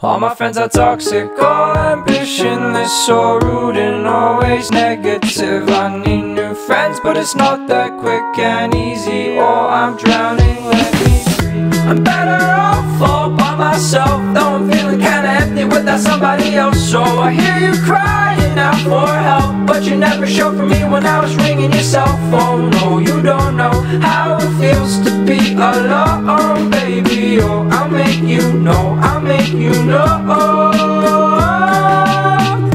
All my friends are toxic, all ambitionless, so rude and always negative. I need new friends, but it's not that quick and easy, or I'm drowning. Let me. I'm better off all by myself, though I'm feeling kinda empty without somebody else. So I hear you crying out for help, but you never showed for me when I was ringing your cell phone. No, you don't know how it feels to be alone, baby. Oh, I'll make you know, you know. I'm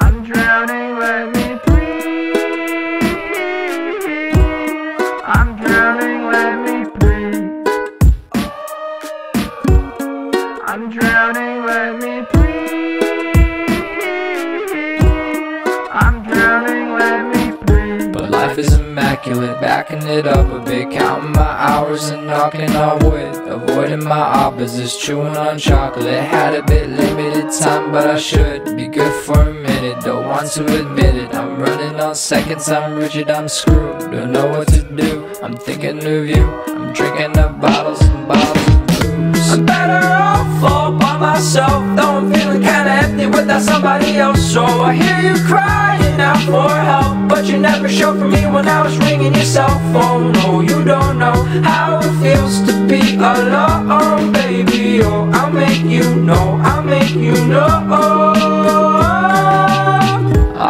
I'm drowning let me free I'm drowning let me free I'm drowning, let me life is immaculate, backing it up a bit, counting my hours and knocking on wood. Avoiding my opposites, chewing on chocolate. Had a bit limited time, but I should be good for a minute. Don't want to admit it. I'm running on seconds, I'm rigid, I'm screwed. Don't know what to do. I'm thinking of you. I'm drinking up bottles and bottles of booze. I'm better off all by myself, though I'm feeling kinda empty without somebody else. So I hear you crying out for help, but you never showed for me when I was ringing your cell phone. No, you don't know how it feels to be alone, baby. Oh, I'll make you know, I'll make you know.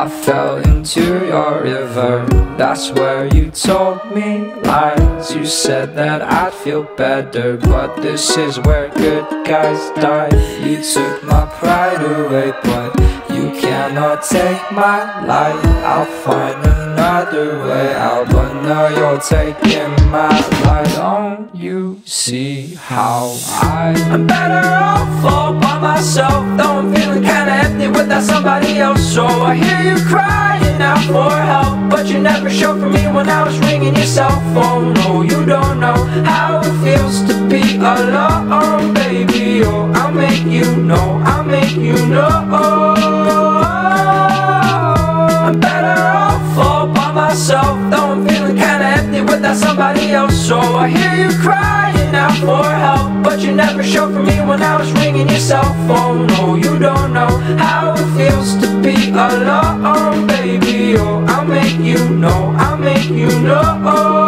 I fell into your river. That's where you told me lies. You said that I'd feel better, but this is where good guys die. You took my pride away, but you cannot take my life. I'll find another way out, but now you're taking my life. Don't you see how I? I'm better off all by myself, though I'm feeling kinda empty without somebody else. So I hear you crying out for help, but you never showed for me when I was ringing your cell phone. No, you don't know how it feels to be alone, baby. Oh, make you know, I'll make you know. I'm better off all by myself, though I'm feeling kinda empty without somebody else. So I hear you crying out for help, but you never showed for me when I was ringing your cell phone. No, you don't know how it feels to be alone, baby. Oh, I'll make you know, I'll make you know.